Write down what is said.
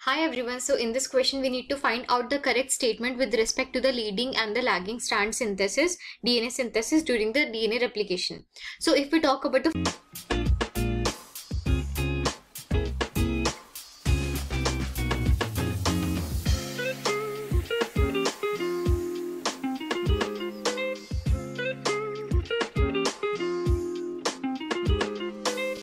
Hi everyone, so in this question we need to find out the correct statement with respect to the leading and the lagging strand synthesis, DNA synthesis during the DNA replication. So if we talk about the